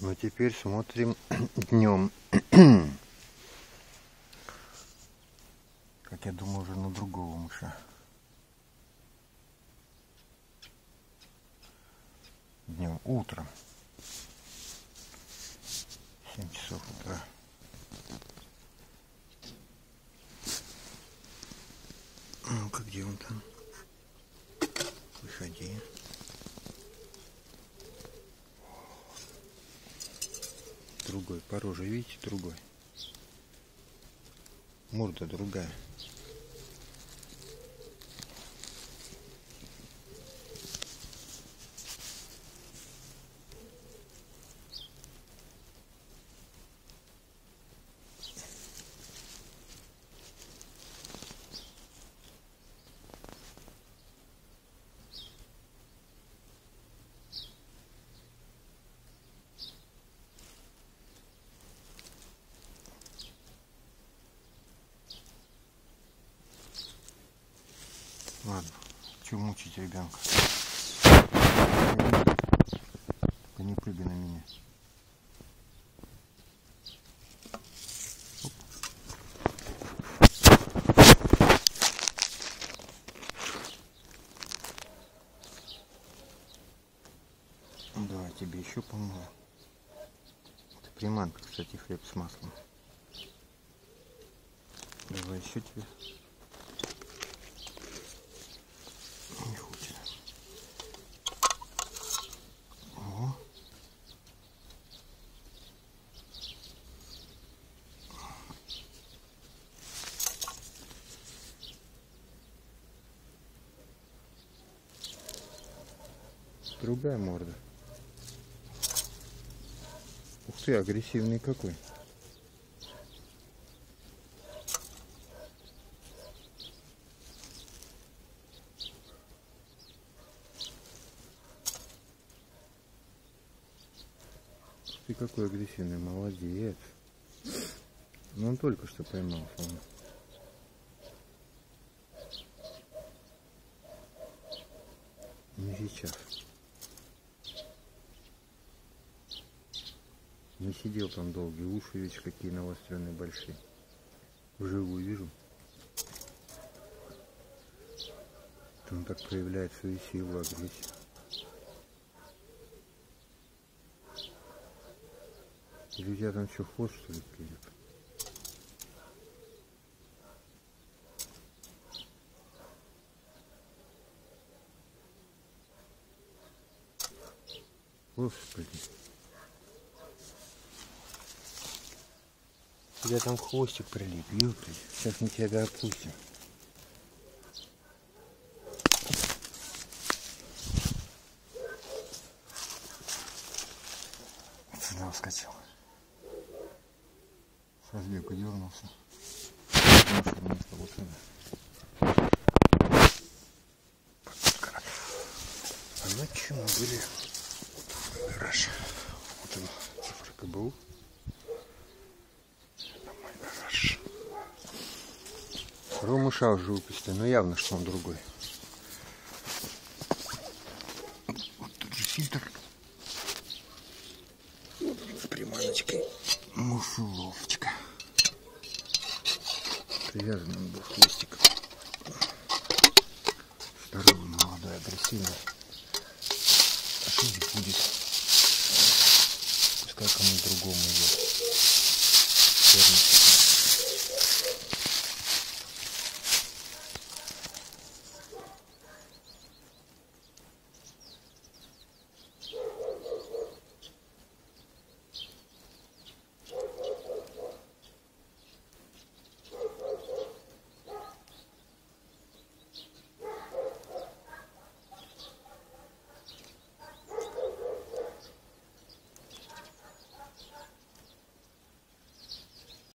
Ну теперь смотрим днем. Как я думаю, уже на другого мыша. Днем, утром. 7 часов утра. Ну-ка, где он там? Выходи. Другой, по роже, видите, другой. Морда другая. Ладно, чего мучить ребенка? Только не прыгай на меня. Давай тебе еще помогу. Это приманка, кстати, хлеб с маслом. Давай еще тебе. Другая морда. Ух ты, агрессивный какой. Ты какой агрессивный, молодец. Ну он только что поймал, по-моему. Не сейчас. Не сидел там долго, уши видишь какие навостренные большие. Вживую вижу. Он так проявляет свою силу, агрессию. Или у тебя там что, хвост что ли клеит? Господи. У тебя там хвостик прилип, ёпты. Сейчас мы тебя опустим. Сюда вскочил. С разбегу дернулся. Нашел место вот сюда. А ночью мы были в гараж. Вот он, цифра КБУ. Это мой гараж. Ромыша живописный, но явно, что он другой. Вот тут же фильтр. Вот с приманочкой. Мушеловочка. Привязан он был хвостиком. Здоровый, молодой, агрессивный. Жить будет. Пускай кому другому идет. Верно.